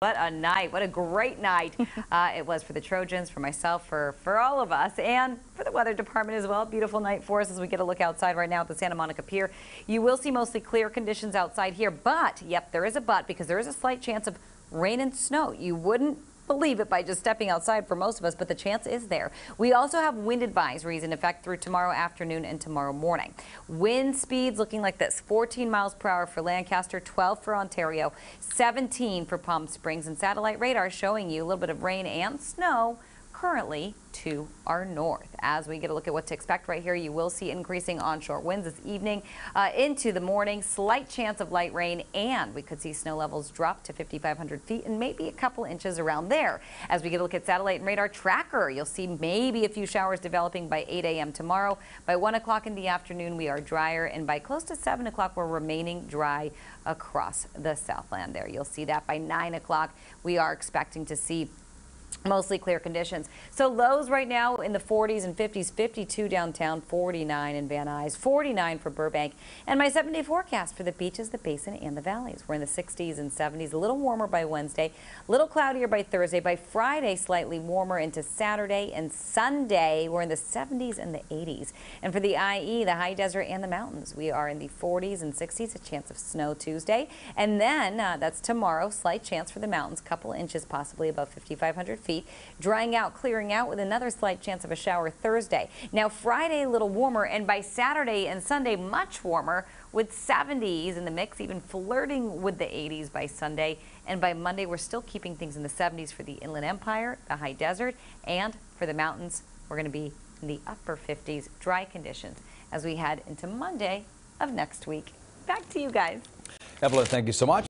What a night. What a great night uh, it was for the Trojans, for myself, for, for all of us, and for the weather department as well. Beautiful night for us as we get a look outside right now at the Santa Monica Pier. You will see mostly clear conditions outside here, but, yep, there is a but because there is a slight chance of rain and snow. You wouldn't believe it by just stepping outside for most of us, but the chance is there. We also have wind advisories in effect through tomorrow afternoon and tomorrow morning. Wind speeds looking like this 14 miles per hour for Lancaster, 12 for Ontario, 17 for Palm Springs, and satellite radar showing you a little bit of rain and snow currently to our north. As we get a look at what to expect right here, you will see increasing onshore winds this evening uh, into the morning, slight chance of light rain, and we could see snow levels drop to 5,500 feet and maybe a couple inches around there. As we get a look at satellite and radar tracker, you'll see maybe a few showers developing by 8 a.m. tomorrow. By 1 o'clock in the afternoon, we are drier, and by close to 7 o'clock, we're remaining dry across the Southland there. You'll see that by 9 o'clock, we are expecting to see Mostly clear conditions. So lows right now in the 40s and 50s, 52 downtown, 49 in Van Nuys, 49 for Burbank. And my seven day forecast for the beaches, the basin, and the valleys. We're in the 60s and 70s, a little warmer by Wednesday, a little cloudier by Thursday. By Friday, slightly warmer into Saturday and Sunday. We're in the 70s and the 80s. And for the IE, the high desert and the mountains, we are in the 40s and 60s, a chance of snow Tuesday. And then uh, that's tomorrow, slight chance for the mountains, couple inches possibly above 5,500 feet feet. Drying out, clearing out with another slight chance of a shower Thursday. Now Friday a little warmer and by Saturday and Sunday much warmer with 70s in the mix, even flirting with the 80s by Sunday. And by Monday, we're still keeping things in the 70s for the Inland Empire, the high desert, and for the mountains, we're going to be in the upper 50s, dry conditions as we head into Monday of next week. Back to you guys. Evelyn, thank you so much.